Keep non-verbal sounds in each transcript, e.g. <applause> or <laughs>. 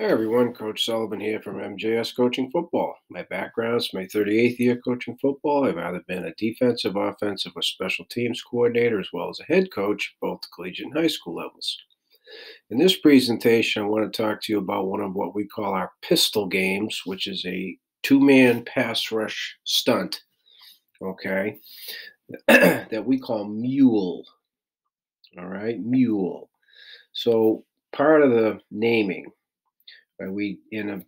Hi everyone, Coach Sullivan here from MJS Coaching Football. My background is my 38th year coaching football. I've either been a defensive, offensive, or special teams coordinator, as well as a head coach, at both collegiate and high school levels. In this presentation, I want to talk to you about one of what we call our pistol games, which is a two man pass rush stunt, okay, <clears throat> that we call mule. All right, mule. So, part of the naming, right, we in a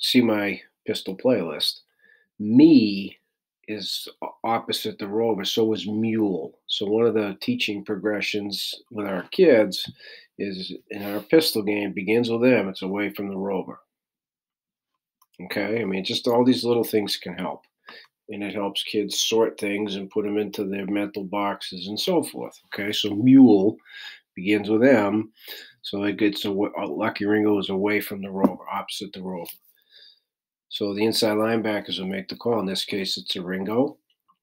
see my pistol playlist, me is opposite the rover, so is mule. So one of the teaching progressions with our kids is in our pistol game begins with them, it's away from the rover. Okay, I mean, just all these little things can help. And it helps kids sort things and put them into their mental boxes and so forth. Okay, so mule begins with M. So it gets a, a Lucky Ringo is away from the rover, opposite the rover. So the inside linebackers will make the call. In this case, it's a Ringo.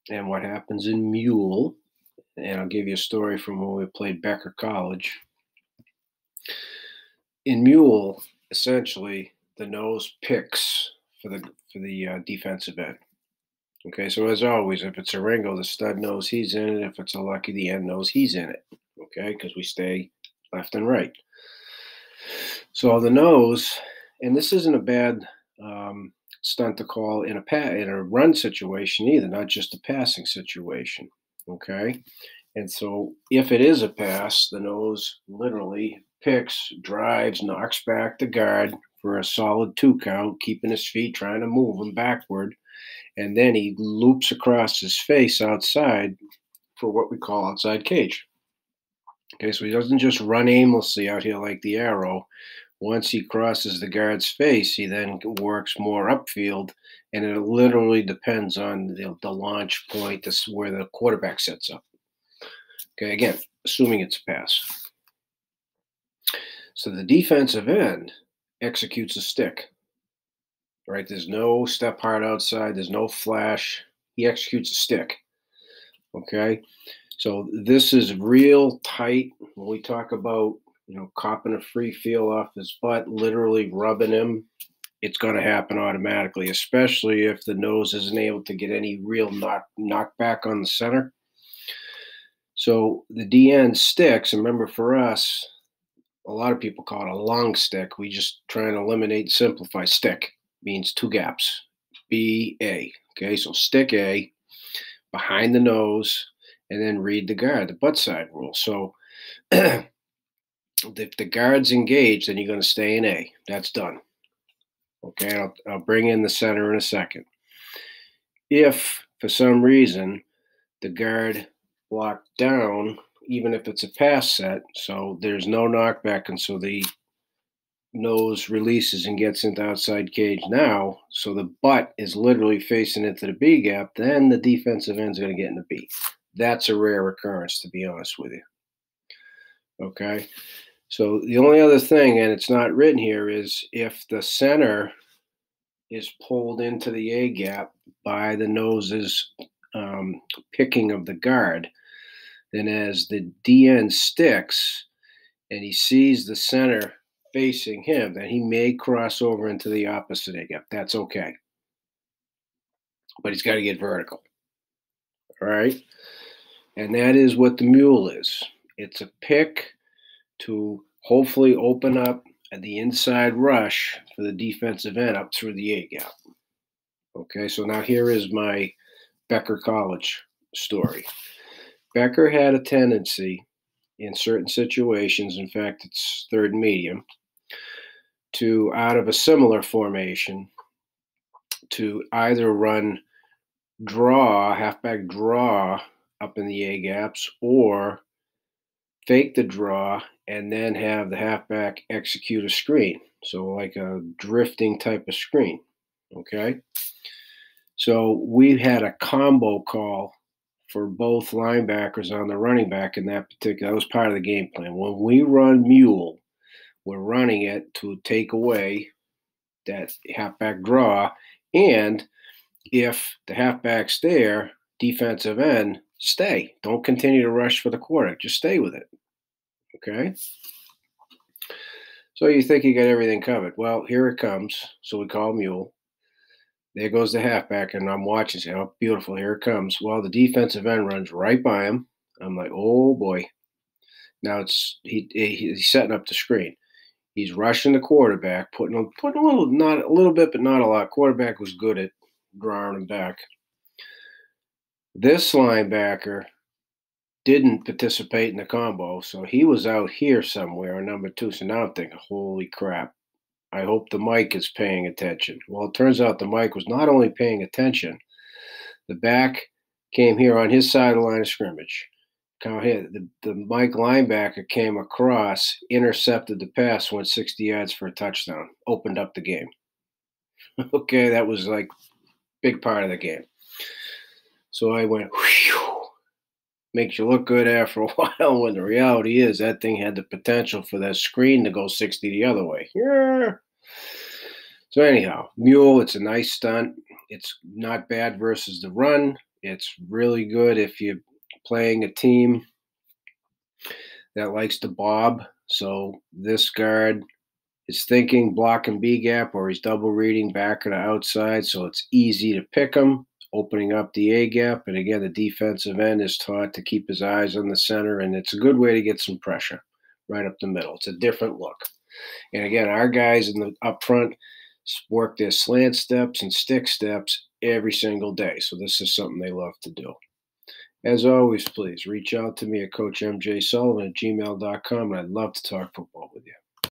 And what happens in Mule, and I'll give you a story from when we played Becker College. In Mule, essentially, the nose picks for the for the uh, defensive end. Okay, so as always, if it's a Ringo, the stud knows he's in it. If it's a Lucky, the end knows he's in it. Okay, because we stay left and right. So the nose, and this isn't a bad um, stunt to call in a pa- in a run situation either, not just a passing situation. Okay, and so if it is a pass, the nose literally picks, drives, knocks back the guard for a solid two count, keeping his feet, trying to move him backward, and then he loops across his face outside for what we call outside cage. Okay, so he doesn't just run aimlessly out here like the arrow. Once he crosses the guard's face, he then works more upfield, and it literally depends on the, the launch point. This where the quarterback sets up. Okay, again, assuming it's a pass. So the defensive end executes a stick. Right? There's no step hard outside. There's no flash. He executes a stick. Okay. So this is real tight. When we talk about, you know, copping a free feel off his butt, literally rubbing him, it's going to happen automatically, especially if the nose isn't able to get any real knock knockback on the center. So the DN sticks, remember for us, a lot of people call it a long stick. We just try and eliminate, simplify. Stick means two gaps. B A. Okay, so stick A behind the nose and then read the guard, the butt side rule. So <clears throat> if the guard's engaged, then you're going to stay in A. That's done. Okay, I'll, I'll bring in the center in a second. If for some reason the guard blocked down, even if it's a pass set, so there's no knockback, and so the nose releases and gets into outside cage now, so the butt is literally facing into the B gap, then the defensive end's going to get in the B that's a rare occurrence, to be honest with you. Okay. So the only other thing, and it's not written here, is if the center is pulled into the A gap by the nose's um, picking of the guard, then as the DN sticks and he sees the center facing him, then he may cross over into the opposite A gap. That's okay. But he's got to get vertical. All right. And that is what the mule is. It's a pick to hopefully open up the inside rush for the defensive end up through the A gap. Okay, so now here is my Becker College story. Becker had a tendency in certain situations, in fact, it's third medium, to out of a similar formation, to either run draw, halfback draw up in the A gaps or fake the draw and then have the halfback execute a screen. So, like a drifting type of screen. Okay. So, we had a combo call for both linebackers on the running back in that particular. That was part of the game plan. When we run mule, we're running it to take away that halfback draw. And if the halfback's there, defensive end, stay. Don't continue to rush for the quarter. Just stay with it. Okay. So you think you got everything covered. Well, here it comes. So we call Mule. There goes the halfback, and I'm watching, saying, oh, beautiful, here it comes. Well, the defensive end runs right by him. I'm like, oh boy. Now it's he, he's setting up the screen. He's rushing the quarterback, putting putting a little, not a little bit, but not a lot. Quarterback was good at drawing him back. This linebacker didn't participate in the combo, so he was out here somewhere, number two. So now I'm thinking, holy crap. I hope the Mike is paying attention. Well, it turns out the Mike was not only paying attention, the back came here on his side of the line of scrimmage. Come here, the, the Mike linebacker came across, intercepted the pass, went 60 yards for a touchdown, opened up the game. <laughs> okay, that was like big part of the game. So I went, whew, makes you look good after a <laughs> while when the reality is that thing had the potential for that screen to go 60 the other way. Yeah. So anyhow, Mule, it's a nice stunt. It's not bad versus the run. It's really good if you're playing a team that likes to bob. So this guard is thinking block and B gap or he's double reading back or the outside. So it's easy to pick him opening up the A gap. And again, the defensive end is taught to keep his eyes on the center, and it's a good way to get some pressure right up the middle. It's a different look. And again, our guys in the up front work their slant steps and stick steps every single day. So this is something they love to do. As always, please reach out to me at CoachMJSullivan at gmail.com, and I'd love to talk football with you.